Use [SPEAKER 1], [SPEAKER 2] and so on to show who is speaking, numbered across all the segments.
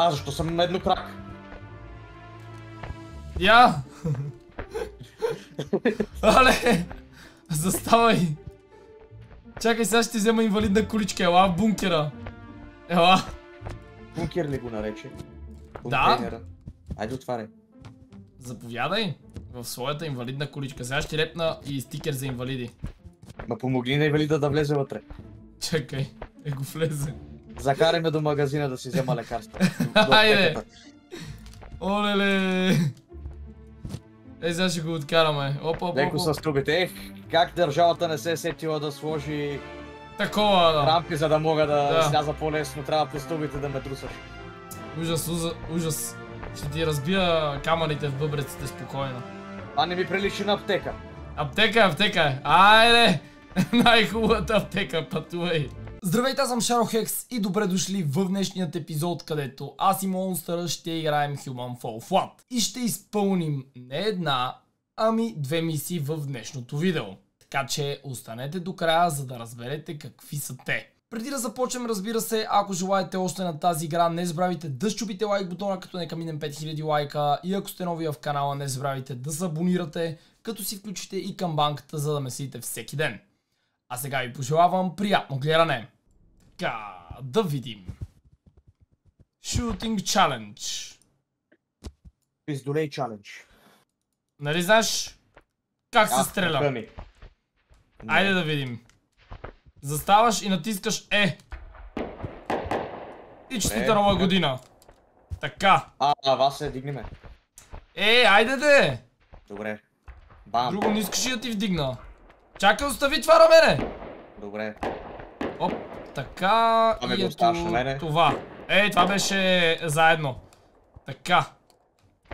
[SPEAKER 1] А, защо съм на едно крак?
[SPEAKER 2] Я! Але! Заставай! Чакай, сега ще ти взема инвалидна количка. Ела в бункера. Ела.
[SPEAKER 1] Бункер ли го нарече?
[SPEAKER 2] Да.
[SPEAKER 1] Айде отваряй.
[SPEAKER 2] Заповядай в своята инвалидна количка. Сега ще репна и стикер за инвалиди.
[SPEAKER 1] Ма помогни на инвалида да влезе вътре.
[SPEAKER 2] Чакай, е го влезе.
[SPEAKER 1] Закарай ме до магазина да си взема лекарства. До
[SPEAKER 2] Хайде. Олеле! Ей, сега ще го откараме. Опа, опа,
[SPEAKER 1] Леко
[SPEAKER 2] опа.
[SPEAKER 1] с трубите. Ех, как държавата не се е сетила да сложи
[SPEAKER 2] Такова, да.
[SPEAKER 1] рампи, за да мога да,
[SPEAKER 2] Да.
[SPEAKER 1] сляза по-лесно. Трябва през трубите да ме трусаш.
[SPEAKER 2] Ужас, ужас, ужас. Ще ти разбия камъните в бъбреците спокойно.
[SPEAKER 1] А не ми приличи на аптека.
[SPEAKER 2] Аптека, аптека. Айде! Най-хубавата аптека, пътувай. Здравейте, аз съм Шарохекс и добре дошли в днешният епизод, където аз и Монстъра ще играем Human Fall Flat. И ще изпълним не една, ами две мисии в днешното видео. Така че останете до края, за да разберете какви са те. Преди да започнем, разбира се, ако желаете още на тази игра, не забравяйте да щупите лайк бутона, като нека минем 5000 лайка. И ако сте нови в канала, не забравяйте да се абонирате, като си включите и камбанката, за да ме следите всеки ден. А сега ви пожелавам приятно гледане. Така, да видим. Shooting Challenge.
[SPEAKER 1] Пиздолей чалендж.
[SPEAKER 2] Нали знаеш как се стреля? Айде да видим. Заставаш и натискаш Е. И честита
[SPEAKER 1] Добре,
[SPEAKER 2] нова година. Така.
[SPEAKER 1] А, а, вас се дигни ме.
[SPEAKER 2] Е, айде де!
[SPEAKER 1] Добре. Бам.
[SPEAKER 2] Друго не искаш ли да ти вдигна? Чакай, остави това рамене!
[SPEAKER 1] Добре.
[SPEAKER 2] Оп, така
[SPEAKER 1] Ами
[SPEAKER 2] и ето това. Ей, това беше заедно. Така.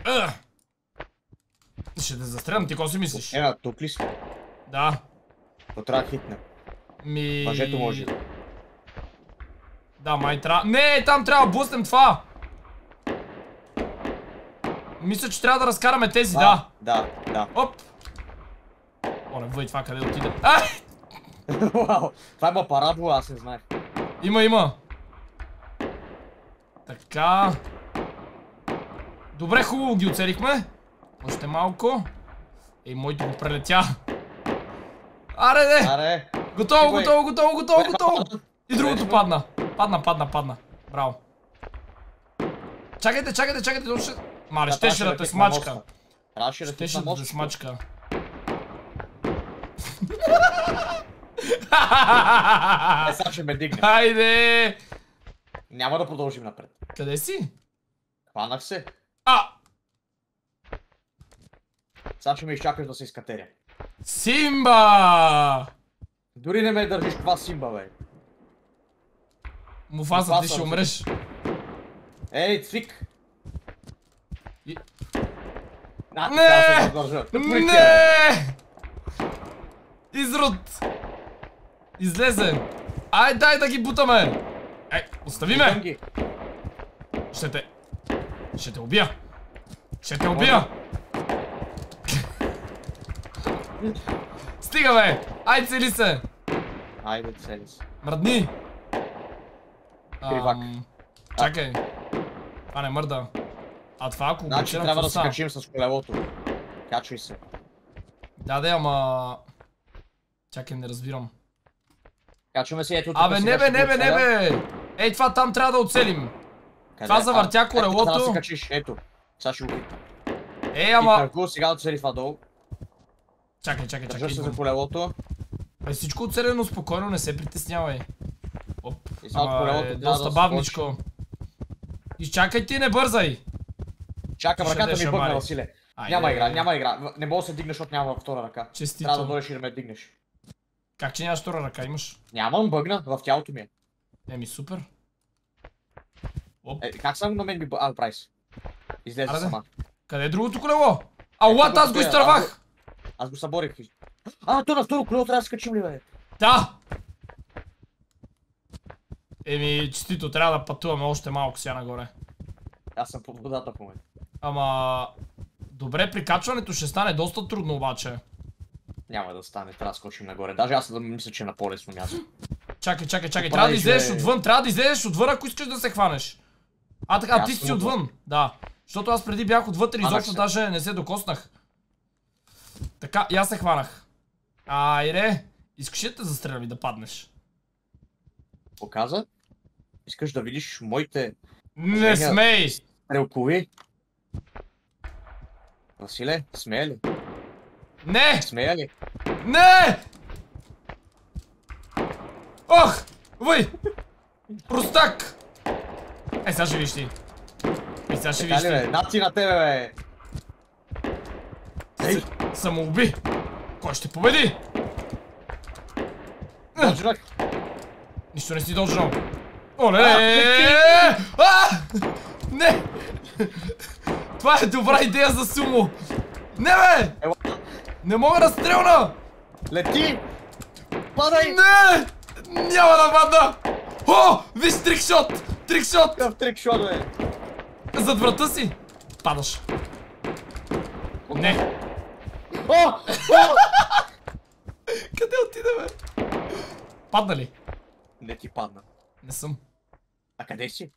[SPEAKER 2] Ъх. Ще те застрелям, ти какво си мислиш?
[SPEAKER 1] Ена, тук ли си?
[SPEAKER 2] Да.
[SPEAKER 1] То трябва да хитне.
[SPEAKER 2] Ми...
[SPEAKER 1] Мъжето може.
[SPEAKER 2] Да, май трябва... Не, там трябва да блъснем това! Мисля, че трябва да разкараме тези, да.
[SPEAKER 1] Да, да.
[SPEAKER 2] Оп! О, не въй това къде отиде. Ай!
[SPEAKER 1] Вау, това има парабола, аз не знаех.
[SPEAKER 2] Има, има. Така. Добре, хубаво ги оцелихме. Още малко. Ей, моето го прелетя. Аре, де!
[SPEAKER 1] Аре,
[SPEAKER 2] Готово, готово, готово, готово, готово! И другото падна. Падна, падна, падна. Браво. Чакайте, чакайте, чакайте. Мале, щеше да те смачка.
[SPEAKER 1] Трябваше да
[SPEAKER 2] те смачка.
[SPEAKER 1] Е, сега ще ме дигне.
[SPEAKER 2] Хайде!
[SPEAKER 1] Няма да продължим напред.
[SPEAKER 2] Къде си?
[SPEAKER 1] Хванах се.
[SPEAKER 2] А!
[SPEAKER 1] Сега ще ме изчакаш да се изкатеря.
[SPEAKER 2] Симба!
[SPEAKER 1] Дори не ме държиш каква симба, бе.
[SPEAKER 2] Муфаса, ти ще умреш.
[SPEAKER 1] Ей, цвик!
[SPEAKER 2] И-
[SPEAKER 1] А,
[SPEAKER 2] Не!
[SPEAKER 1] да.
[SPEAKER 2] Не! Изрод! Излезе! Ай, дай да ги бутаме! Ей, остави ме! Ще те... Ще те убия! Ще те убия! Стига бе! Ай, цели се!
[SPEAKER 1] Айде, цели се.
[SPEAKER 2] Мръдни!
[SPEAKER 1] Кривак.
[SPEAKER 2] Ам, Чакай. Това не мърда. А това ако
[SPEAKER 1] Значи
[SPEAKER 2] обичам,
[SPEAKER 1] трябва да се качим с колелото. Качвай се.
[SPEAKER 2] Да, да, ама... Чакай, не разбирам.
[SPEAKER 1] Качваме се, ето тук
[SPEAKER 2] Абе, не бе, не бе, не бе! Ей, това там трябва да оцелим.
[SPEAKER 1] Къде?
[SPEAKER 2] Това завъртя
[SPEAKER 1] А, ето,
[SPEAKER 2] колелото.
[SPEAKER 1] Трябва да се качиш, ето. Сега ще го.
[SPEAKER 2] Ей, ама...
[SPEAKER 1] Го, сега оцели това долу.
[SPEAKER 2] Чакай, чакай,
[SPEAKER 1] Държа
[SPEAKER 2] чакай.
[SPEAKER 1] се за колелото.
[SPEAKER 2] Бе, всичко оцелено, спокойно, не се притеснявай. Оп,
[SPEAKER 1] И
[SPEAKER 2] ама
[SPEAKER 1] колелото
[SPEAKER 2] е доста
[SPEAKER 1] да
[SPEAKER 2] бавничко. Изчакай ти, не бързай!
[SPEAKER 1] Чакам, ръката ми бъгна. Василе. Няма игра, няма игра. Не мога да се дигнеш, защото няма втора ръка.
[SPEAKER 2] Честито.
[SPEAKER 1] Трябва да дойдеш и да ме дигнеш.
[SPEAKER 2] Как че нямаш втора ръка, имаш?
[SPEAKER 1] Нямам бъгна, в тялото ми е.
[SPEAKER 2] Еми, супер. Оп,
[SPEAKER 1] Е, как само на мен ми бъ... А, прайс. Излезе
[SPEAKER 2] Аре, да.
[SPEAKER 1] сама.
[SPEAKER 2] къде е другото колело? А, what,
[SPEAKER 1] тук
[SPEAKER 2] аз го
[SPEAKER 1] е,
[SPEAKER 2] изтървах!
[SPEAKER 1] Аз го съборих. А, то на второ колело трябва да скачим ли, бе?
[SPEAKER 2] Да! Еми, честито, трябва да пътуваме още малко сега нагоре.
[SPEAKER 1] Аз съм под водата в момента.
[SPEAKER 2] Ама... Добре, прикачването ще стане доста трудно обаче.
[SPEAKER 1] Няма да стане, трябва да скочим нагоре. Даже аз да мисля, че е на по-лесно място.
[SPEAKER 2] Чакай, чакай, чакай. Трябва да излезеш отвън, трябва да излезеш отвън, ако искаш да се хванеш. А, така,
[SPEAKER 1] Аз
[SPEAKER 2] ти си
[SPEAKER 1] отвън.
[SPEAKER 2] Да. Защото аз преди бях отвътре изобщо
[SPEAKER 1] се.
[SPEAKER 2] даже не се докоснах. Така, и аз се хванах. Айде, искаш ли да те застрелям и да паднеш?
[SPEAKER 1] Показа. Искаш да видиш моите
[SPEAKER 2] Не смей!
[SPEAKER 1] стрелкови? Василе, смея ли?
[SPEAKER 2] Не!
[SPEAKER 1] Смея ли?
[SPEAKER 2] Не! Ох! Въй! Простак! Е, сега ще виж ти. Е, сега ще виж ти.
[SPEAKER 1] Наци на тебе, бе! Ей,
[SPEAKER 2] Самоуби! Кой ще победи?
[SPEAKER 1] дължрак!
[SPEAKER 2] Нищо не си дължал. Оле!
[SPEAKER 1] А!
[SPEAKER 2] Не! Това е добра идея за сумо! Не бе! Не мога да стрелна!
[SPEAKER 1] лети! Падай!
[SPEAKER 2] Не! Няма да падна! О! Виж трикшот! Трикшот!
[SPEAKER 1] Какъв трик шот, бе!
[SPEAKER 2] Зад врата си! Падаш. Не!
[SPEAKER 1] О! О!
[SPEAKER 2] Къде отида, бе? Падна ли?
[SPEAKER 1] Не ти падна.
[SPEAKER 2] Не съм.
[SPEAKER 1] А къде си?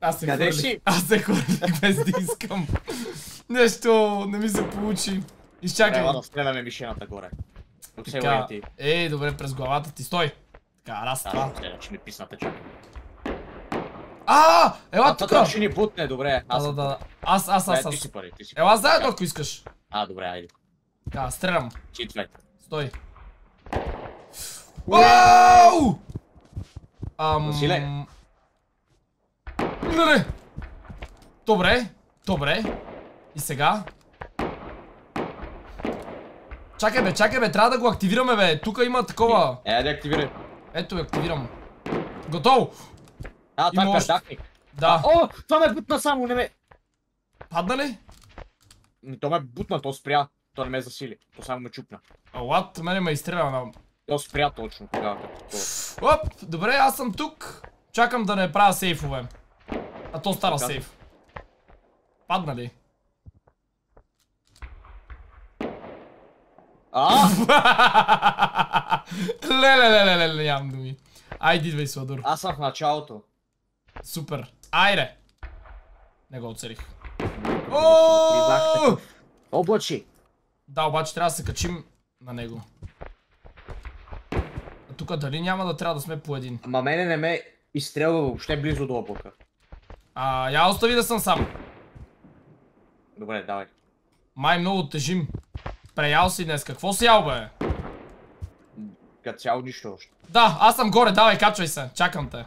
[SPEAKER 2] Аз се
[SPEAKER 1] Къде
[SPEAKER 2] хвърлих. Аз се хвърлих без да искам. Нещо не ми се получи. Изчакай.
[SPEAKER 1] Трябва да стреляме мишената горе. Тук се
[SPEAKER 2] Така.
[SPEAKER 1] ориенти.
[SPEAKER 2] Ей, добре, през главата ти. Стой. Така, раз,
[SPEAKER 1] Да,
[SPEAKER 2] това.
[SPEAKER 1] стреля, че ми писната чака.
[SPEAKER 2] А, ела
[SPEAKER 1] А,
[SPEAKER 2] тук.
[SPEAKER 1] това ще ни бутне, добре.
[SPEAKER 2] Да,
[SPEAKER 1] Аз
[SPEAKER 2] да, да. Аз, аз,
[SPEAKER 1] тук.
[SPEAKER 2] аз,
[SPEAKER 1] Ти
[SPEAKER 2] аз.
[SPEAKER 1] си пари, ти си
[SPEAKER 2] Ела заедно, ако искаш.
[SPEAKER 1] А, добре, айде.
[SPEAKER 2] Така, стрелям.
[SPEAKER 1] Ти две.
[SPEAKER 2] Стой. Вау! Ам...
[SPEAKER 1] Василе.
[SPEAKER 2] Добре, добре. И сега? Чакай бе, чакай бе, трябва да го активираме бе. Тук има такова.
[SPEAKER 1] Е, да активирай.
[SPEAKER 2] Ето я активирам. Готово!
[SPEAKER 1] А, това е
[SPEAKER 2] още.
[SPEAKER 1] пердакник.
[SPEAKER 2] Да.
[SPEAKER 1] О, това ме бутна само, не ме...
[SPEAKER 2] Падна ли?
[SPEAKER 1] То ме бутна, то спря. То не ме засили. То само ме чупна.
[SPEAKER 2] Алат, мене ме изстреля на...
[SPEAKER 1] То спря точно тогава.
[SPEAKER 2] Оп, добре, аз съм тук. Чакам да не правя сейфове. А то стара сейф. Падна ли?
[SPEAKER 1] А,
[SPEAKER 2] леле, леле, леле, нямам думи. Айде, идвай, Сладур.
[SPEAKER 1] аз съм в началото.
[SPEAKER 2] Супер. Айде. Не го оцелих.
[SPEAKER 1] Облачи.
[SPEAKER 2] Да, обаче трябва да се качим на него. А тук дали няма да трябва да сме по един?
[SPEAKER 1] Ама мене не ме изстрелва въобще близо до облака.
[SPEAKER 2] А, я остави да съм сам.
[SPEAKER 1] Добре, давай.
[SPEAKER 2] Май много тежим. Преял си днес. Какво си ял, бе?
[SPEAKER 1] Като цяло нищо още.
[SPEAKER 2] Да, аз съм горе, давай, качвай се. Чакам те.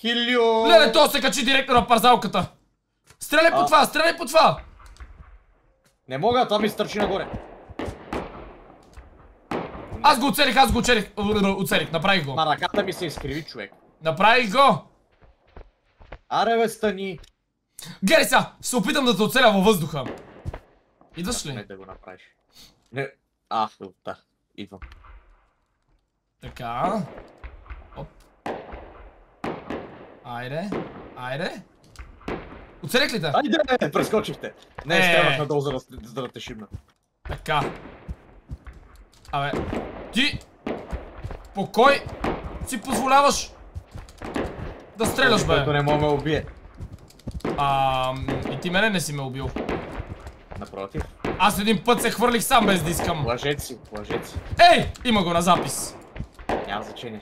[SPEAKER 1] Хилио!
[SPEAKER 2] Леле, то се качи директно на парзалката. Стреляй по това, стреляй по това.
[SPEAKER 1] Не мога, това ми стърчи нагоре.
[SPEAKER 2] Аз го оцелих, аз го оцелих. Оцелих, направих го.
[SPEAKER 1] На ръката ми се изкриви човек.
[SPEAKER 2] Направих го.
[SPEAKER 1] Аре бе, стани.
[SPEAKER 2] Гледай сега, се опитам да те оцеля във въздуха. Идваш
[SPEAKER 1] Не
[SPEAKER 2] ли?
[SPEAKER 1] да го направиш. Не. А, да. Идвам.
[SPEAKER 2] Така. Оп. Айде. Айде. Оцелих ли те?
[SPEAKER 1] Айде, прескочихте. Не,
[SPEAKER 2] Е.
[SPEAKER 1] изстрелвах надолу, за да, за да те шибна.
[SPEAKER 2] Така. Абе, ти по кой си позволяваш да стреляш, бе?
[SPEAKER 1] не мога ме убие.
[SPEAKER 2] А, и ти мене не си ме убил.
[SPEAKER 1] Напротив.
[SPEAKER 2] Аз един път се хвърлих сам без да искам.
[SPEAKER 1] Лъжец си, лъжец си.
[SPEAKER 2] Ей, има го на запис.
[SPEAKER 1] Няма значение.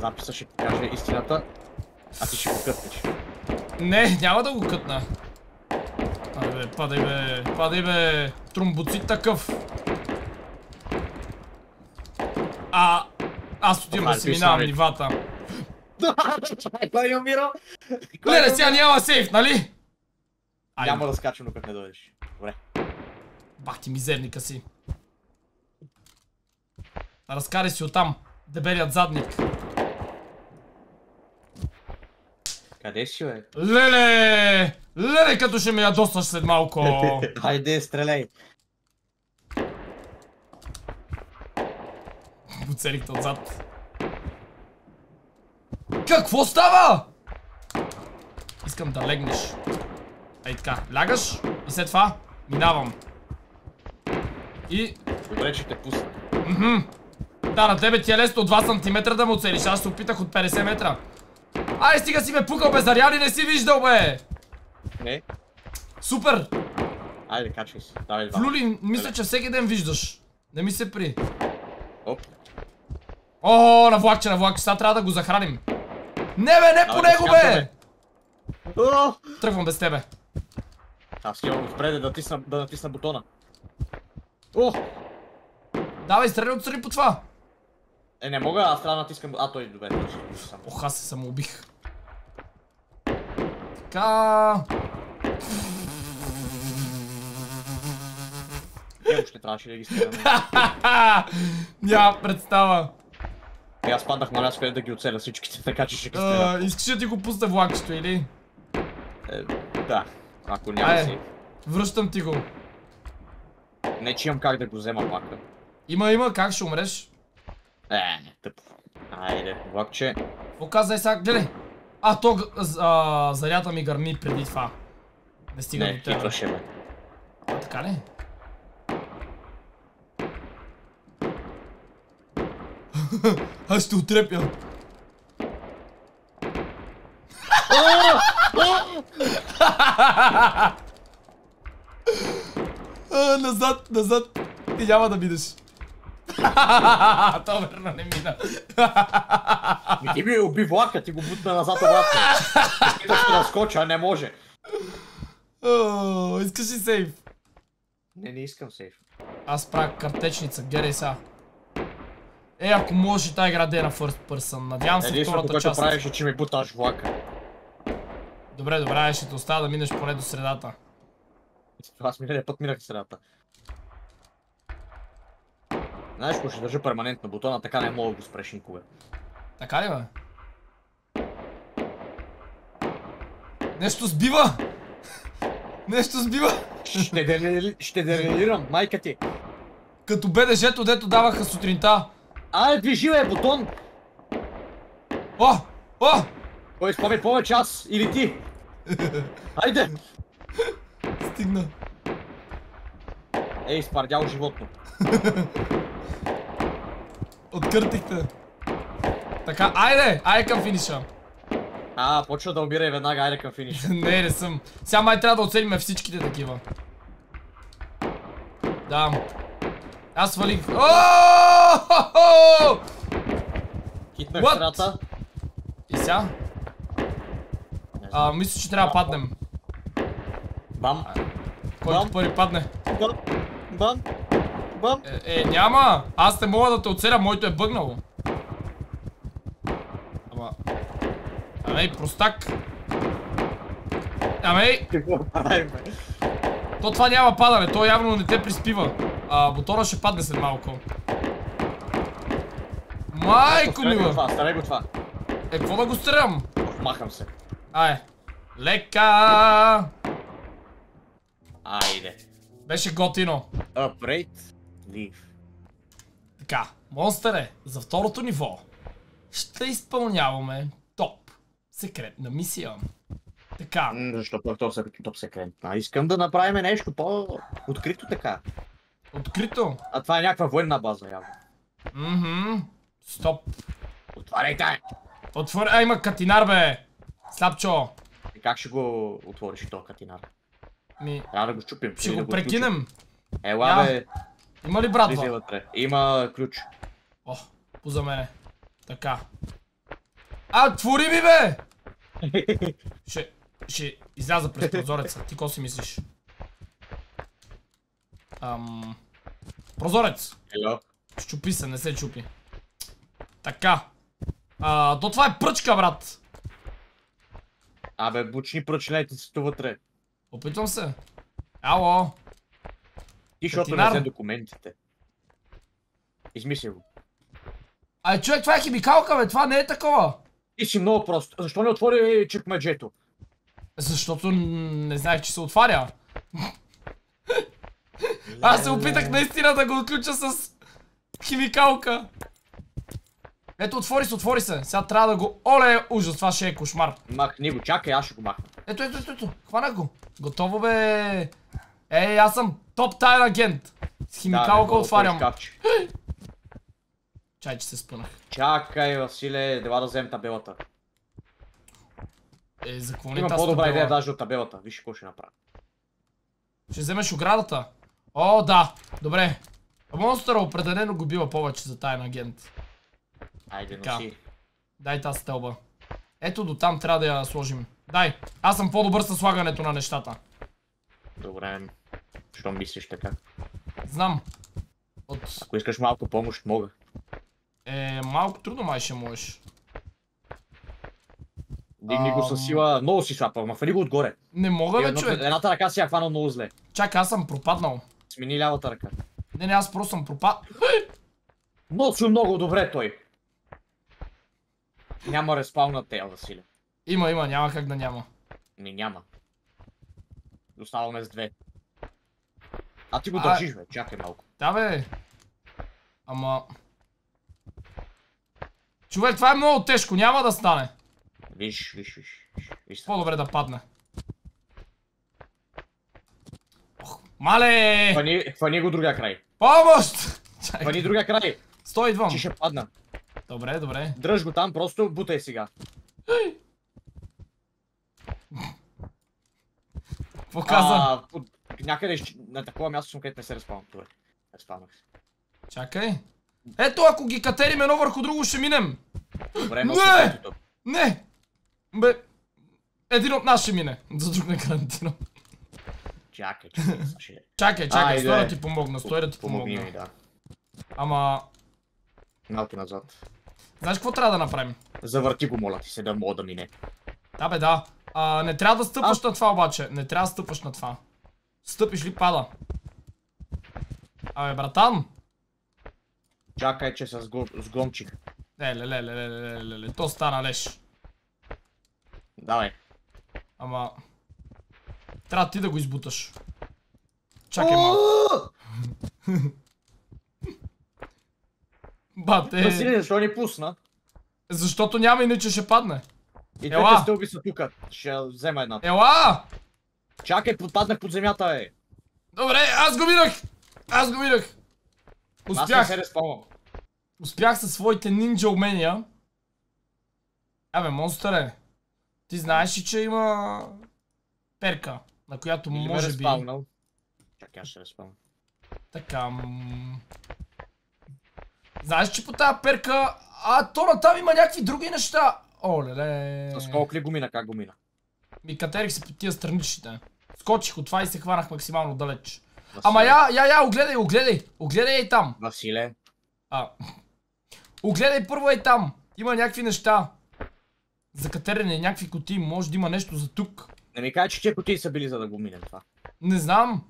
[SPEAKER 1] Записа ще каже истината, а ти ще го кътнеш.
[SPEAKER 2] Не, няма да го кътна. Абе, бе, падай бе, падай бе, тромбоцит такъв. А, аз отивам да си минавам нивата.
[SPEAKER 1] Кой е умирал?
[SPEAKER 2] Гледай, сега няма сейф, нали?
[SPEAKER 1] Няма да скачам, докато не дойдеш. Добре.
[SPEAKER 2] Бах ти мизерника си. Разкарай си оттам. Дебелият задник.
[SPEAKER 1] Къде си, бе?
[SPEAKER 2] Леле! Леле, като ще ме ядосваш след малко.
[SPEAKER 1] Хайде, стреляй.
[SPEAKER 2] Оцелихте отзад. Какво става? Искам да легнеш. Ей така, лягаш и след това минавам. И
[SPEAKER 1] Добре, че те пусна.
[SPEAKER 2] Да, на тебе ти е лесно от 2 см да му оцелиш. Аз се опитах от 50 метра. Ай, стига си ме пукал, бе, заря ли не си виждал, бе?
[SPEAKER 1] Не.
[SPEAKER 2] Супер!
[SPEAKER 1] Айде, качвай се. Давай
[SPEAKER 2] В
[SPEAKER 1] два.
[SPEAKER 2] Люлин, мисля, че всеки ден виждаш. Не ми се при.
[SPEAKER 1] Оп.
[SPEAKER 2] О, на влакче, на влакче, сега трябва да го захраним. Не бе, не по
[SPEAKER 1] Давай,
[SPEAKER 2] него бе! Тръгвам без тебе.
[SPEAKER 1] Аз стигам отпред да натисна, да натисна бутона. О!
[SPEAKER 2] Давай, стреляй отстрани по това.
[SPEAKER 1] Е, не мога, аз трябва да натискам... А, той добре, ще го сам.
[SPEAKER 2] Ох, аз се самоубих. Така...
[SPEAKER 1] Те ще трябваше да ги стреляме.
[SPEAKER 2] Няма представа.
[SPEAKER 1] И аз паднах на място, където да ги оцеля всичките, така че ще ги
[SPEAKER 2] А,
[SPEAKER 1] стреля.
[SPEAKER 2] искаш да ти го пусна влакчето или?
[SPEAKER 1] Е, да. Ако няма
[SPEAKER 2] Айде.
[SPEAKER 1] си.
[SPEAKER 2] Връщам ти го.
[SPEAKER 1] Не че имам как да го взема пак. бе.
[SPEAKER 2] Има, има, как ще умреш?
[SPEAKER 1] Е, тъпо. Айде, влакче.
[SPEAKER 2] Какво казай сега? Гледай. А, то а, зарята ми гърми преди това. Не стига
[SPEAKER 1] Не,
[SPEAKER 2] до тебе.
[SPEAKER 1] хитраше бе.
[SPEAKER 2] А, така ли? Аз ще отрепя. А, назад, назад. Ти няма да бидеш. То верно не мина.
[SPEAKER 1] Ми ти ми уби влака, ти го бутна назад обратно. Искаш да разкоча, а не може.
[SPEAKER 2] О, Искаш ли сейф?
[SPEAKER 1] Не, не искам сейф.
[SPEAKER 2] Аз правя картечница, гледай сега. Е, ако може и тази игра да е на first person. Надявам се
[SPEAKER 1] Единственото,
[SPEAKER 2] втората
[SPEAKER 1] което
[SPEAKER 2] част.
[SPEAKER 1] правиш е, че ми буташ влака.
[SPEAKER 2] Добре, добре, ще те оставя да минеш поне до средата.
[SPEAKER 1] Аз миналия път минах средата. Знаеш, ако ще държа перманентно бутона, така не мога да го спреш никога.
[SPEAKER 2] Така ли бе? Нещо сбива! Нещо сбива!
[SPEAKER 1] Ще, дерели... ще дерелирам, майка ти.
[SPEAKER 2] Като БДЖ-то, дето даваха сутринта.
[SPEAKER 1] Ай, движи бе, бутон!
[SPEAKER 2] О! О!
[SPEAKER 1] Кой спомни повече аз или ти? Айде!
[SPEAKER 2] Стигна.
[SPEAKER 1] Ей, спардяло животно.
[SPEAKER 2] Откъртихте. Така, айде! Айде към финиша.
[SPEAKER 1] А, почва да умира и веднага, айде към финиш.
[SPEAKER 2] не, не съм. Сега май трябва да оцелим всичките такива. Да. Аз свалих.
[SPEAKER 1] Хитнах средата.
[SPEAKER 2] И сега? А, мисля, че трябва да паднем.
[SPEAKER 1] Бам.
[SPEAKER 2] Който първи падне.
[SPEAKER 1] Бам. Бам. Бам.
[SPEAKER 2] Е, е, няма! Аз не мога да те оцеля, моето е бъгнало. Ама... Ами, простак. Ами,
[SPEAKER 1] Какво правим, бе?
[SPEAKER 2] то това няма падане, то явно не те приспива. А, мотора ще падне след малко. Майко мила!
[SPEAKER 1] това, старай го това.
[SPEAKER 2] Е, какво да го стрелям?
[SPEAKER 1] Махам се.
[SPEAKER 2] Ай, лека!
[SPEAKER 1] Айде.
[SPEAKER 2] Беше готино.
[SPEAKER 1] Upgrade. Leave.
[SPEAKER 2] Така, монстъре, за второто ниво ще изпълняваме топ секретна мисия. Така,
[SPEAKER 1] Защо пък то са топ секрет? А, искам да направим нещо по-открито така.
[SPEAKER 2] открито.
[SPEAKER 1] А това е някаква военна база, явно.
[SPEAKER 2] Мхм. Стоп.
[SPEAKER 1] Отваряйте!
[SPEAKER 2] Отвори... А, има катинар, бе! Слабчо.
[SPEAKER 1] И как ще го отвориш то катинар?
[SPEAKER 2] Ми,
[SPEAKER 1] Трябва да го чупим.
[SPEAKER 2] ще го прекинем.
[SPEAKER 1] Ела,
[SPEAKER 2] Я.
[SPEAKER 1] бе,
[SPEAKER 2] Има ли братва?
[SPEAKER 1] вътре. Има ключ.
[SPEAKER 2] О, поза мене. Така. А, отвори ми, бе! Ще, ще изляза през прозореца. Ти какво си мислиш? Ам... Прозорец!
[SPEAKER 1] Ело.
[SPEAKER 2] Щупи се, не се чупи. Така. А, то това е пръчка, брат.
[SPEAKER 1] Абе, бучни пръчнете си тук вътре.
[SPEAKER 2] Опитвам се. Ало.
[SPEAKER 1] Ти, защото не взе документите. Измисли го.
[SPEAKER 2] Ай, човек, това е химикалка, бе. Това не е такова.
[SPEAKER 1] Ти си много прост. Защо не отвори чекмеджето?
[SPEAKER 2] Защото не знаех, че се отваря. Аз се опитах наистина да го отключа с химикалка. Ето, отвори се, отвори се. Сега трябва да го... Оле, ужас, това ще е кошмар.
[SPEAKER 1] Махни го, чакай, аз ще го махна.
[SPEAKER 2] Ето, ето, ето, ето. Хванах го. Готово, бе. Ей, аз съм топ тайн агент. С химикалка
[SPEAKER 1] Да,
[SPEAKER 2] отварям. Чай, че се спънах.
[SPEAKER 1] Чакай, Василе, дела да вземем табелата.
[SPEAKER 2] Е, за какво не
[SPEAKER 1] Имам по-добра идея даже от табелата. Виж какво ще направя.
[SPEAKER 2] Ще вземеш оградата? О, да. Добре. Монстъра определено го бива повече за тайен агент.
[SPEAKER 1] Айде,
[SPEAKER 2] Така.
[SPEAKER 1] носи.
[SPEAKER 2] Дай тази стълба. Ето до там трябва да я сложим. Дай. Аз съм по-добър с слагането на нещата.
[SPEAKER 1] Добре. Що мислиш така?
[SPEAKER 2] Знам. От...
[SPEAKER 1] Ако искаш малко помощ, мога.
[SPEAKER 2] Е, малко трудно май ще можеш.
[SPEAKER 1] Дигни го
[SPEAKER 2] Ам.
[SPEAKER 1] с сила. Много си слапа, ма фани го отгоре.
[SPEAKER 2] Не мога, бе, човек.
[SPEAKER 1] Едната ръка си я хванал много зле.
[SPEAKER 2] Чакай, аз съм пропаднал.
[SPEAKER 1] Смени лявата ръка.
[SPEAKER 2] Не, не, аз просто съм пропад...
[SPEAKER 1] Ноцу много добре той. Няма респаун на тея, Василе.
[SPEAKER 2] Има, има, няма как да няма.
[SPEAKER 1] Ми няма. Оставаме с две. А ти го
[SPEAKER 2] А-
[SPEAKER 1] държиш, бе. Чакай малко.
[SPEAKER 2] Да, бе. Ама... Човек, това е много тежко, няма да стане.
[SPEAKER 1] Виж, виж, виж. виж.
[SPEAKER 2] По-добре да падне. Ох, мале!
[SPEAKER 1] Хвани, хвани го другия край.
[SPEAKER 2] Помощ!
[SPEAKER 1] Хвани другия край.
[SPEAKER 2] стой, идвам.
[SPEAKER 1] Че ще падна.
[SPEAKER 2] Добре, добре.
[SPEAKER 1] Дръж го там, просто бутай сега.
[SPEAKER 2] Какво каза?
[SPEAKER 1] Под... Някъде на такова място където не се респаунам. Добре. Респаунах се.
[SPEAKER 2] Чакай. Ето, ако ги катерим едно върху друго, ще минем.
[SPEAKER 1] Добре,
[SPEAKER 2] Не! Не! Бе, един от нас ще мине. За друг не гарантирам.
[SPEAKER 1] Чакай, чакай.
[SPEAKER 2] Чакай, стой да ти помогна, стой да ти
[SPEAKER 1] Помогни
[SPEAKER 2] помогна.
[SPEAKER 1] ми, да.
[SPEAKER 2] Ама,
[SPEAKER 1] Малко назад.
[SPEAKER 2] знаеш какво трябва да направим?
[SPEAKER 1] Завърти го, моля ти се, да мога да мине.
[SPEAKER 2] Да бе, да. А, не трябва да стъпваш на това обаче. Не трябва да стъпваш на това. Стъпиш ли пада. Абе, братан.
[SPEAKER 1] Чакай, че се сго- сгромчих.
[SPEAKER 2] Е, ле, ле, ле, ле, ле, ле, ле, то стана леш.
[SPEAKER 1] Давай.
[SPEAKER 2] Ама... Трябва ти да го избуташ. Чакай малко. Бате,
[SPEAKER 1] Василий, защо ни пусна?
[SPEAKER 2] защото няма иначе ще падне.
[SPEAKER 1] И двете стълби са тука. Ще взема една.
[SPEAKER 2] Ела!
[SPEAKER 1] Чакай, подпаднах под земята, бе.
[SPEAKER 2] Добре, аз го минах! Аз го минах!
[SPEAKER 1] Аз не
[SPEAKER 2] Успях!
[SPEAKER 1] се.
[SPEAKER 2] Успях със своите нинджа умения. Абе, монстъре, ти знаеш ли, че има перка, на която
[SPEAKER 1] Или
[SPEAKER 2] може би...
[SPEAKER 1] Чакай, аз ще респаунвам.
[SPEAKER 2] Така... м, Знаеш, че по тази перка... А, то на там има някакви други неща. О, леле.
[SPEAKER 1] С колко ли го мина, как го мина?
[SPEAKER 2] Ми катерих се по тия страничните. Скочих от това и се хванах максимално далеч.
[SPEAKER 1] Василе.
[SPEAKER 2] Ама я, я, я, огледай, огледай. Огледай и там.
[SPEAKER 1] Василе,
[SPEAKER 2] А. Огледай първо и там. Има някакви неща. За катерене, някакви кутии. Може да има нещо за тук.
[SPEAKER 1] не ми кажа, че тия кутии са били за да го минем това.
[SPEAKER 2] Не знам.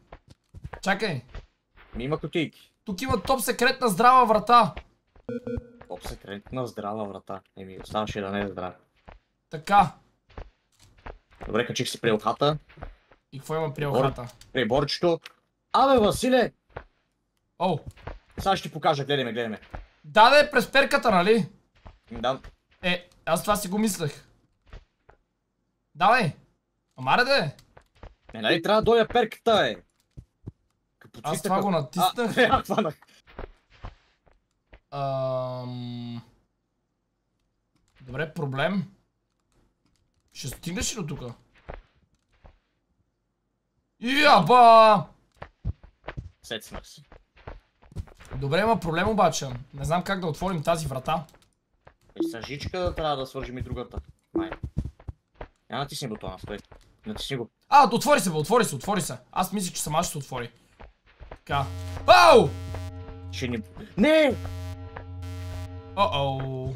[SPEAKER 2] Чакай.
[SPEAKER 1] Ми има кутийки.
[SPEAKER 2] Тук има топ секретна здрава врата.
[SPEAKER 1] Топ секретна здрава врата. Еми, оставаше да не е здрава.
[SPEAKER 2] Така.
[SPEAKER 1] Добре, качих си при елхата,
[SPEAKER 2] И какво има при охрата?
[SPEAKER 1] при борчето. Абе, Василе!
[SPEAKER 2] О.
[SPEAKER 1] Сега ще ти покажа, гледай ме, гледай ме.
[SPEAKER 2] Да, да е през перката, нали?
[SPEAKER 1] Да,
[SPEAKER 2] Е, аз това си го мислех. Давай. Амаре де.
[SPEAKER 1] не нали трябва да дойде перката, бе? Капуците,
[SPEAKER 2] Аз това го натиснах.
[SPEAKER 1] А, я хванах.
[SPEAKER 2] Ам... Добре, проблем. Ще стигнеш ли до тука? Яба!
[SPEAKER 1] Сецнах се.
[SPEAKER 2] Добре, има проблем обаче. Не знам как да отворим тази врата.
[SPEAKER 1] И с жичка трябва да свържим и другата. Май. Я натисни бутона, стой. Натисни го.
[SPEAKER 2] А, отвори се, бе, отвори се, отвори се. Аз мислих, че сама ще се отвори. Така. Ау!
[SPEAKER 1] Ще ни... Не!
[SPEAKER 2] О-оу.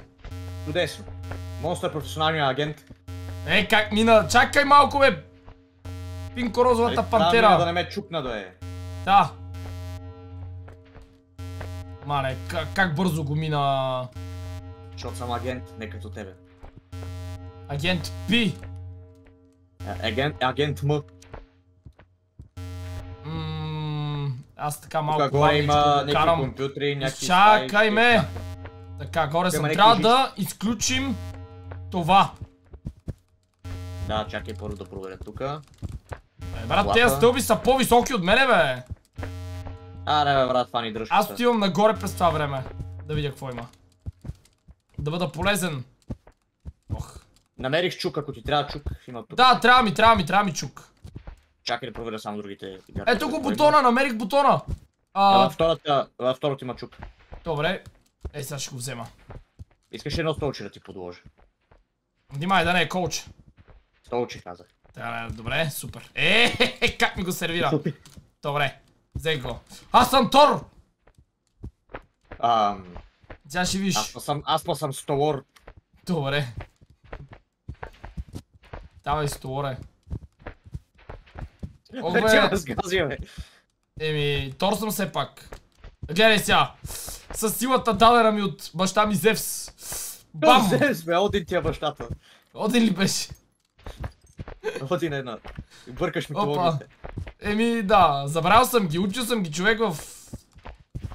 [SPEAKER 1] Чудесно. Монстър професионалния агент.
[SPEAKER 2] Е, как мина? Чакай малко, бе! Пинко-розовата
[SPEAKER 1] да
[SPEAKER 2] пантера.
[SPEAKER 1] да не ме чупна да е.
[SPEAKER 2] Да. Мале, как, как бързо го мина
[SPEAKER 1] Защото съм агент, не като тебе.
[SPEAKER 2] агент Пи.
[SPEAKER 1] Агент, агент М.
[SPEAKER 2] Ммм, аз така малко
[SPEAKER 1] Тук горе има някакви компютри, някакви
[SPEAKER 2] Чакай ме! Така, горе съм. Трябва да изключим това.
[SPEAKER 1] Да, чакай първо да проверя тука.
[SPEAKER 2] Е, брат, тези стълби са по-високи от мене, бе.
[SPEAKER 1] Аре, бе, брат, това ни дръжка.
[SPEAKER 2] Аз отивам нагоре през това време. Да видя какво има. Да бъда полезен. Ох.
[SPEAKER 1] Намерих чук, ако ти трябва чук, има тук.
[SPEAKER 2] Да, трябва ми, трябва ми, трябва ми чук.
[SPEAKER 1] Чакай да проверя само другите.
[SPEAKER 2] Ето го бутона, намерих бутона.
[SPEAKER 1] А,
[SPEAKER 2] А,
[SPEAKER 1] във втората, във втората има чук.
[SPEAKER 2] добре. Е, сега ще го взема.
[SPEAKER 1] Искаш едно столче да ти подложа?
[SPEAKER 2] Внимай да не е коуч.
[SPEAKER 1] Столче казах.
[SPEAKER 2] Та, добре, супер. Е, как ми го сервира. Добре, взех го. Аз съм Тор!
[SPEAKER 1] Ам,
[SPEAKER 2] Сега ще виж.
[SPEAKER 1] аз па съм, аз па съм столор.
[SPEAKER 2] Добре. Давай сторе. Ох, бе.
[SPEAKER 1] Вече разгази, бе.
[SPEAKER 2] Еми, Тор съм все пак. Гледай сега. С силата дадена ми от баща ми Зевс. Бам!
[SPEAKER 1] Зевс, бе, Один ти е бащата.
[SPEAKER 2] Один ли беше?
[SPEAKER 1] Один една. Бъркаш митологиите.
[SPEAKER 2] Еми, да, забрал съм ги, учил съм ги човек в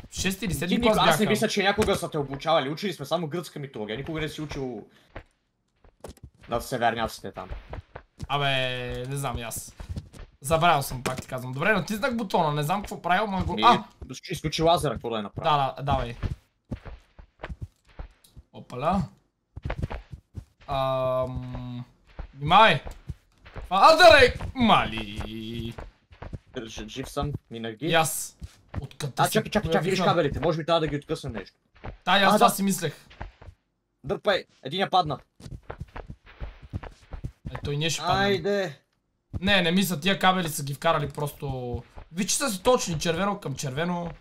[SPEAKER 2] 6 или 7
[SPEAKER 1] Ти,
[SPEAKER 2] клас
[SPEAKER 1] никога, аз не
[SPEAKER 2] бяха.
[SPEAKER 1] мисля, че някога са те обучавали. Учили сме само гръцка митология. Никога не си учил на северняците там.
[SPEAKER 2] Абе, не знам и аз. Забравил съм, пак ти казвам. Добре, натиснах бутона, не знам какво правил, ма го...
[SPEAKER 1] Ми,
[SPEAKER 2] А!
[SPEAKER 1] Изключи лазера, какво да е направил.
[SPEAKER 2] Да, да, давай. Опаля. Ам... Внимай! Адарей! Мали!
[SPEAKER 1] Жив съм, минах ги.
[SPEAKER 2] И аз. Откъде
[SPEAKER 1] А, чакай, чакай, чакай, виж кабелите. Може би трябва да ги откъсна нещо.
[SPEAKER 2] И аз това
[SPEAKER 1] да.
[SPEAKER 2] си мислех.
[SPEAKER 1] Дърпай, един я падна.
[SPEAKER 2] Е, той ние ще падне.
[SPEAKER 1] Айде.
[SPEAKER 2] Не, не мисля, тия кабели са ги вкарали просто... Виж, че са си точни, червено към червено.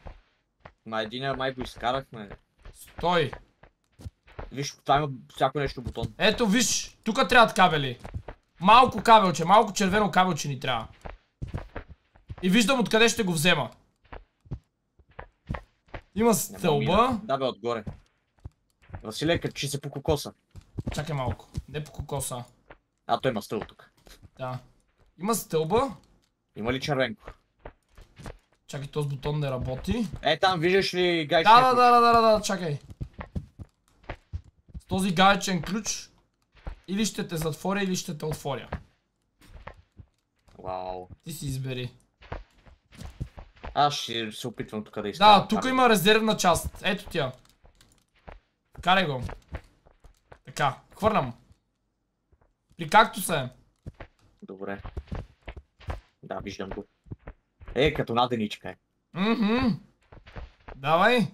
[SPEAKER 1] Ма един май го изкарахме.
[SPEAKER 2] Стой.
[SPEAKER 1] Виж, това има всяко нещо бутон.
[SPEAKER 2] Ето, виж, тук трябват кабели. Малко кабелче, малко червено кабелче ни трябва. И виждам откъде ще го взема. Има стълба.
[SPEAKER 1] Да бе, отгоре. Василе, качи се по кокоса.
[SPEAKER 2] Чакай малко. Не по кокоса.
[SPEAKER 1] А, той има стълб тук.
[SPEAKER 2] Да. Има стълба.
[SPEAKER 1] Има ли червенко?
[SPEAKER 2] Чакай, този бутон не работи.
[SPEAKER 1] Е, там виждаш ли гайче?
[SPEAKER 2] Да, да, да, да, да, да, чакай. С този гаечен ключ или ще те затворя, или ще те отворя.
[SPEAKER 1] Вау.
[SPEAKER 2] Ти си избери.
[SPEAKER 1] Аз ще се опитвам тук да изкарам.
[SPEAKER 2] Да, тук има резервна част. Ето тя. Карай го. Така, хвърлям. При както се.
[SPEAKER 1] Добре. Да, виждам го. Е, като наденичка е.
[SPEAKER 2] Мхм. Давай.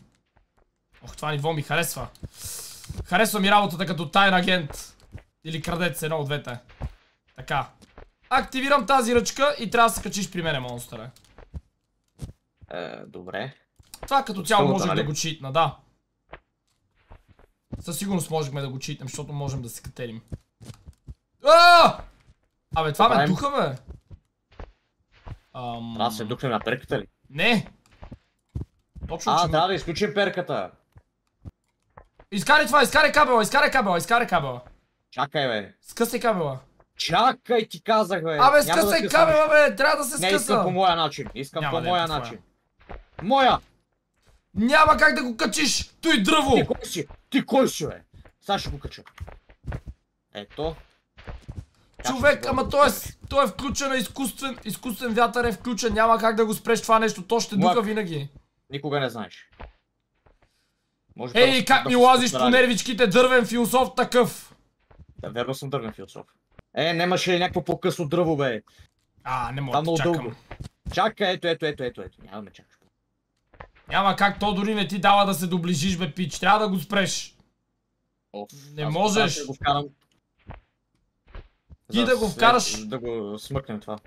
[SPEAKER 2] Ох, това ниво ми харесва. Харесва ми работата като тайн агент. Или крадец, едно от двете. Така. Активирам тази ръчка и трябва да се качиш при мене, монстъра.
[SPEAKER 1] Е, добре.
[SPEAKER 2] Това като цяло можех да
[SPEAKER 1] нали?
[SPEAKER 2] го читна, да. Със сигурност можехме да го читнем, защото можем да се катерим. Абе, това ме духа, бе. Ам...
[SPEAKER 1] Трябва да се духнем на перката ли?
[SPEAKER 2] Не! Точно,
[SPEAKER 1] А, трябва да изключим перката.
[SPEAKER 2] Изкарай това, изкарай кабела, изкарай кабела, изкарай кабела.
[SPEAKER 1] Чакай, бе.
[SPEAKER 2] Скъсай кабела.
[SPEAKER 1] Чакай, ти казах, бе.
[SPEAKER 2] Абе,
[SPEAKER 1] да
[SPEAKER 2] скъсай
[SPEAKER 1] скъсам.
[SPEAKER 2] кабела, бе, трябва да се
[SPEAKER 1] Не, искам
[SPEAKER 2] скъса.
[SPEAKER 1] по моя начин. Искам
[SPEAKER 2] Няма
[SPEAKER 1] по
[SPEAKER 2] да е
[SPEAKER 1] моя
[SPEAKER 2] твоя.
[SPEAKER 1] начин. Моя!
[SPEAKER 2] Няма как да го качиш! Той дърво!
[SPEAKER 1] Ти кой си? Ти кой си, бе? Сега ще го кача. Ето.
[SPEAKER 2] Човек, ама той е, той е включен, изкуствен, изкуствен вятър е включен, няма как да го спреш това нещо, то ще духа винаги.
[SPEAKER 1] Никога не знаеш. Може
[SPEAKER 2] Ей, как ми лазиш по нервичките, дървен философ такъв!
[SPEAKER 1] Да, верно съм дървен философ. Е, нямаше ли някакво по-късно дърво, бе?
[SPEAKER 2] А, не мога да чакам.
[SPEAKER 1] дълго. Чакай, ето, ето, ето, ето, ето. Няма да ме чакаш.
[SPEAKER 2] Няма как, то дори не ти дава да се доближиш, бе, пич, трябва да го спреш.
[SPEAKER 1] Оф,
[SPEAKER 2] Не можеш.
[SPEAKER 1] го вкарам.
[SPEAKER 2] Ти да го вкараш.
[SPEAKER 1] Да го смъкнем това.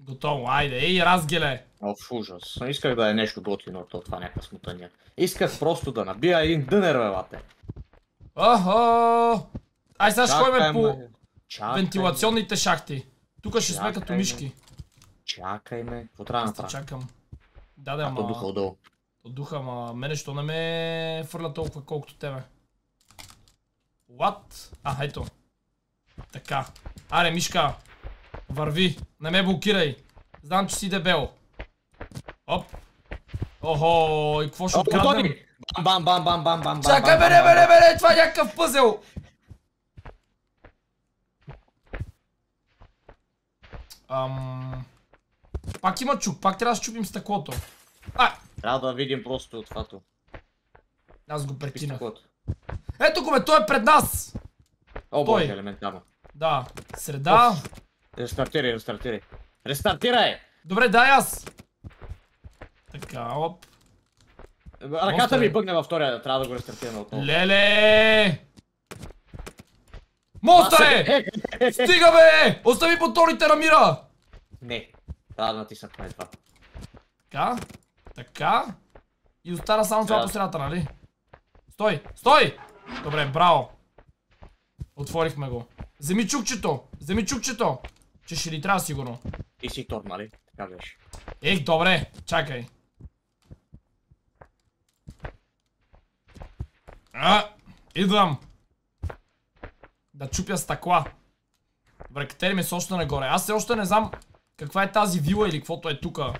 [SPEAKER 2] Готово, айде, ей, разгеле.
[SPEAKER 1] Оф, ужас. Исках да е нещо готино от това някаква смутания. Исках просто да набия един дънер, бе, лапе.
[SPEAKER 2] Охо! Ай, сега ще ходим по.
[SPEAKER 1] Чакай,
[SPEAKER 2] вентилационните шахти. Тук ще сме като мишки.
[SPEAKER 1] Чакай ме. Какво трябва да направя?
[SPEAKER 2] чакам. Да, да,
[SPEAKER 1] А, то духа
[SPEAKER 2] ама...
[SPEAKER 1] отдолу.
[SPEAKER 2] От духа, ама мене що не ме фърля толкова колкото тебе. What? А, ето. Така. Аре, мишка. Върви. Не ме блокирай. Знам, че си дебел. Оп. Охо, и какво ще откраднем?
[SPEAKER 1] Бам, бам, бам, бам, бам, бам.
[SPEAKER 2] Чакай,
[SPEAKER 1] бам,
[SPEAKER 2] бе, не,
[SPEAKER 1] бам,
[SPEAKER 2] бе, не,
[SPEAKER 1] бам.
[SPEAKER 2] бе, не, това е някакъв пъзел. Ам... Пак има чук, пак трябва да щупим стъклото. А,
[SPEAKER 1] Трябва да видим просто твато.
[SPEAKER 2] аз го прекинах. Ето го бе, той е пред нас!
[SPEAKER 1] О,
[SPEAKER 2] Стой.
[SPEAKER 1] боже, елементарно.
[SPEAKER 2] Да. Среда.
[SPEAKER 1] Рестартирай, рестартирай. Рестартирай!
[SPEAKER 2] Добре, дай аз. Така, оп.
[SPEAKER 1] Ръката ми бъгне във втория, трябва да го рестартираме отново.
[SPEAKER 2] Леле! Монстъре!
[SPEAKER 1] Е,
[SPEAKER 2] Стига бе! Остави моторите на мира!
[SPEAKER 1] Не, трябва да натисна поне това.
[SPEAKER 2] Така, така. И остана само това по средата, нали? Стой! Стой! Добре, браво! Отворихме го. Вземи чукчето! Вземи чукчето! Че ще ни трябва сигурно.
[SPEAKER 1] И си тор, нали? Така беше.
[SPEAKER 2] Ех, добре, чакай. А, идвам. Да чупя стъкла. Добре, катери ме са още нагоре. Аз все още не знам каква е тази вила или каквото е тука.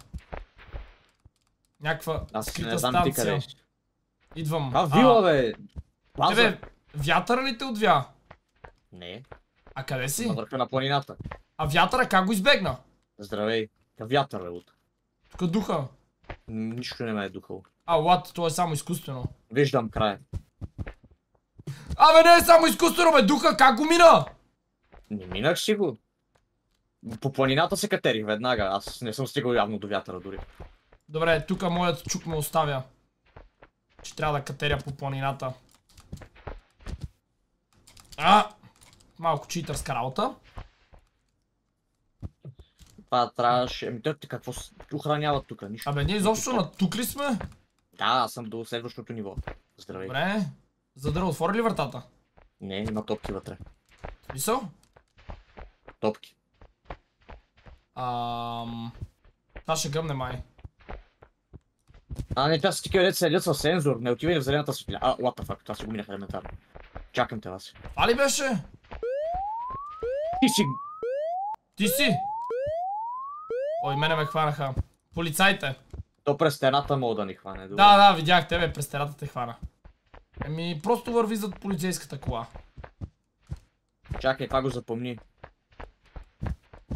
[SPEAKER 2] Някаква
[SPEAKER 1] Аз
[SPEAKER 2] скрита
[SPEAKER 1] не знам ти къде
[SPEAKER 2] станция.
[SPEAKER 1] си.
[SPEAKER 2] Идвам.
[SPEAKER 1] А, вила, бе! База.
[SPEAKER 2] Тебе, вятъра ли те отвя?
[SPEAKER 1] Не,
[SPEAKER 2] А къде си?
[SPEAKER 1] на върха на планината.
[SPEAKER 2] А вятъра как го избегна?
[SPEAKER 1] Здравей. Вятър е от.
[SPEAKER 2] Тук духа.
[SPEAKER 1] М, Нищо не ме е духало.
[SPEAKER 2] А, лад, то е само изкуствено.
[SPEAKER 1] Виждам края.
[SPEAKER 2] Абе, не е само изкуствено, бе, духа, как го мина?
[SPEAKER 1] Не минах си го. По планината се катерих веднага. Аз не съм стигал явно до вятъра дори.
[SPEAKER 2] Добре, тук моят чук ме оставя. Че трябва да катеря по планината. А! Малко читърска работа.
[SPEAKER 1] Това трябваше... Ами те какво охраняват тук? Нищо.
[SPEAKER 2] Абе, ние изобщо на тук ли сме?
[SPEAKER 1] Да, аз съм до следващото ниво. Здравей.
[SPEAKER 2] Добре. Задър, отвори ли вратата?
[SPEAKER 1] Не, има топки вътре.
[SPEAKER 2] Смисъл?
[SPEAKER 1] Топки.
[SPEAKER 2] Ам... Това ще гъмне май.
[SPEAKER 1] А, не, това са такива деца седят с сензор. Не отивай в зелената светлина. А, what the fuck, това си го минах елементарно. Чакам те вас.
[SPEAKER 2] Това ли беше?
[SPEAKER 1] Ти си...
[SPEAKER 2] Ти си? Ой, мене ме хванаха. Полицайите.
[SPEAKER 1] То през стената мога да ни хване. Добре.
[SPEAKER 2] Да, да, видях тебе, през терата те хвана. Еми, просто върви зад полицейската кола.
[SPEAKER 1] Чакай, това го запомни.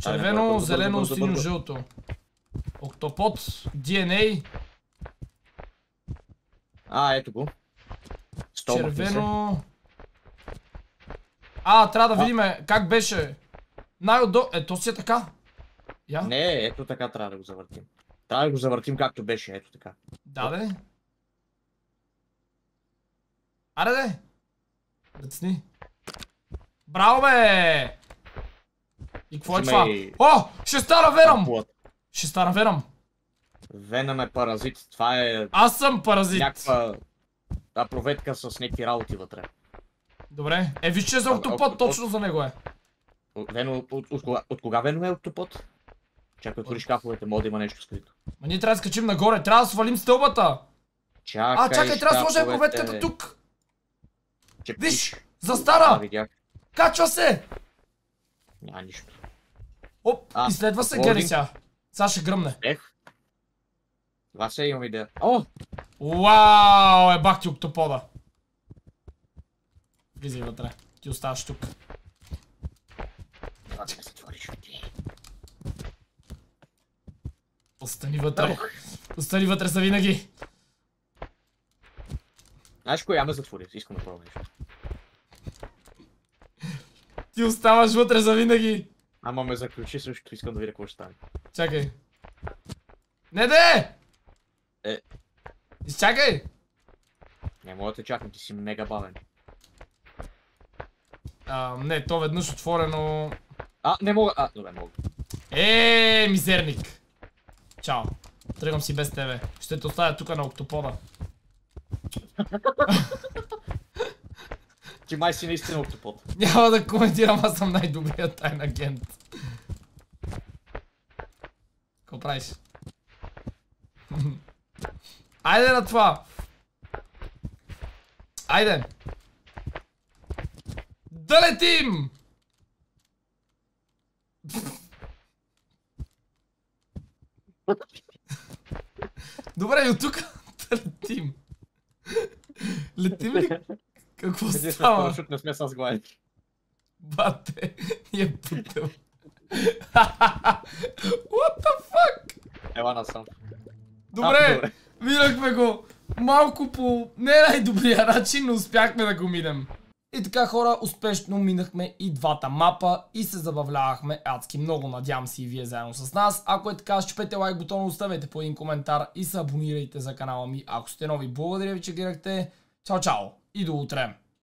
[SPEAKER 2] Червено, зелено,
[SPEAKER 1] бързо,
[SPEAKER 2] синьо, жълто. Октопод, DNA,
[SPEAKER 1] А, ето го. Стомах
[SPEAKER 2] червено... А, трябва да видим как беше. Най-отдо... Е, то си е така. Я?
[SPEAKER 1] Не, ето така трябва да го завъртим. Трябва да го завъртим както беше, ето така.
[SPEAKER 2] Да, де. Аре, де. Ръцни. Браво, бе! И какво е това? О! Ще стара Верам! Ще стара Верам!
[SPEAKER 1] Веном е паразит. Това е
[SPEAKER 2] Аз съм паразит!
[SPEAKER 1] някаква а, проветка с някакви работи вътре.
[SPEAKER 2] Добре. Е, виж, че е за октопод, точно за него е.
[SPEAKER 1] Вено, от, кога, Вено е октопод? Чакай, отвори шкафовете, може да има нещо скрито.
[SPEAKER 2] Ма ние трябва да скачим нагоре, трябва да свалим стълбата!
[SPEAKER 1] Чакай,
[SPEAKER 2] А, чакай, трябва да сложим
[SPEAKER 1] шкафовете.
[SPEAKER 2] проветката тук! Виж!
[SPEAKER 1] пиш.
[SPEAKER 2] За
[SPEAKER 1] А,
[SPEAKER 2] стара!
[SPEAKER 1] видях.
[SPEAKER 2] Качва се!
[SPEAKER 1] Няма нищо.
[SPEAKER 2] Оп, изследва се, гледай сега. Сега ще гръмне.
[SPEAKER 1] Това се имам идея. О!
[SPEAKER 2] Вау, е бах ти октопода. Влизай вътре. Ти оставаш тук.
[SPEAKER 1] Това ще се отвориш.
[SPEAKER 2] Остани вътре. Остани вътре за винаги.
[SPEAKER 1] Знаеш кое? Я ме затвори. Искам да пробвам нещо.
[SPEAKER 2] Ти оставаш вътре за винаги.
[SPEAKER 1] Ама ме заключи също. Искам да видя какво ще стане.
[SPEAKER 2] Чакай. Не де!
[SPEAKER 1] Е.
[SPEAKER 2] Изчакай!
[SPEAKER 1] Не мога да те чакам, ти си мега бавен.
[SPEAKER 2] А, не, то веднъж отворено.
[SPEAKER 1] А, не мога. А, добре, мога.
[SPEAKER 2] Е, мизерник! Чао. Тръгвам си без тебе. Ще те оставя тук на октопода.
[SPEAKER 1] Ти май си наистина октопод.
[SPEAKER 2] Няма да коментирам, аз съм най-добрият тайн агент. Какво правиш? Айде на това! Айде! Да летим! Добре, и от тук да летим. Летим ли? Какво става?
[SPEAKER 1] парашют, не сме с глави.
[SPEAKER 2] Бате, ни е путел. What the fuck?
[SPEAKER 1] Ела насам.
[SPEAKER 2] Добре, минахме го малко по не най-добрия начин, но успяхме да го минем. И така хора, успешно минахме и двата мапа и се забавлявахме адски много. Надявам се и вие заедно с нас. Ако е така, щупете лайк бутона, оставете по един коментар и се абонирайте за канала ми, ако сте нови. Благодаря ви, че гледахте. Чао, чао и до утре!